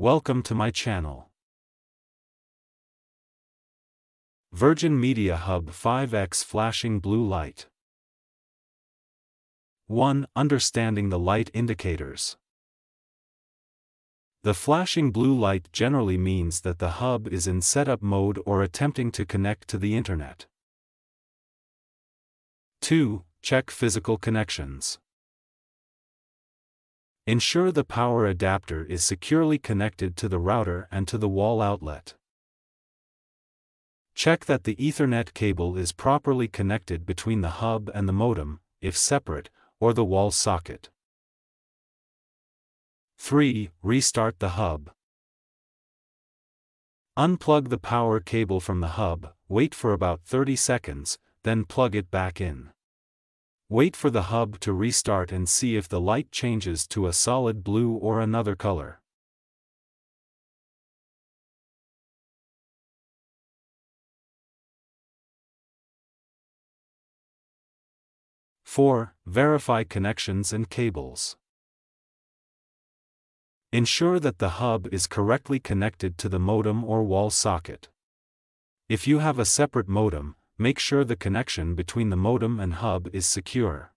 Welcome to my channel. Virgin Media Hub 5X Flashing Blue Light 1. Understanding the light indicators. The flashing blue light generally means that the hub is in setup mode or attempting to connect to the internet. 2. Check physical connections. Ensure the power adapter is securely connected to the router and to the wall outlet. Check that the Ethernet cable is properly connected between the hub and the modem, if separate, or the wall socket. 3. Restart the hub. Unplug the power cable from the hub, wait for about 30 seconds, then plug it back in. Wait for the hub to restart and see if the light changes to a solid blue or another color. Four, verify connections and cables. Ensure that the hub is correctly connected to the modem or wall socket. If you have a separate modem, make sure the connection between the modem and hub is secure.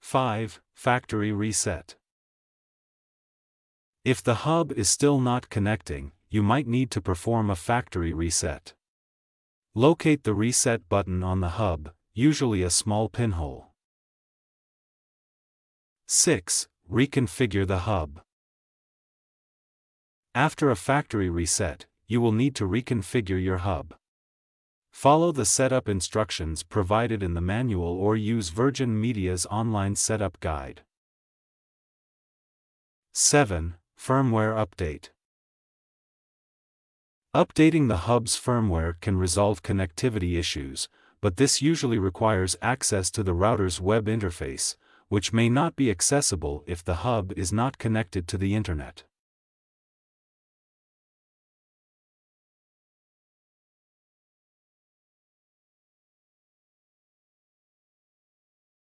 5. Factory Reset If the hub is still not connecting, you might need to perform a factory reset. Locate the reset button on the hub, usually a small pinhole. 6. Reconfigure the hub. After a factory reset, you will need to reconfigure your hub. Follow the setup instructions provided in the manual or use Virgin Media's online setup guide. 7. Firmware Update Updating the hub's firmware can resolve connectivity issues, but this usually requires access to the router's web interface, which may not be accessible if the hub is not connected to the Internet.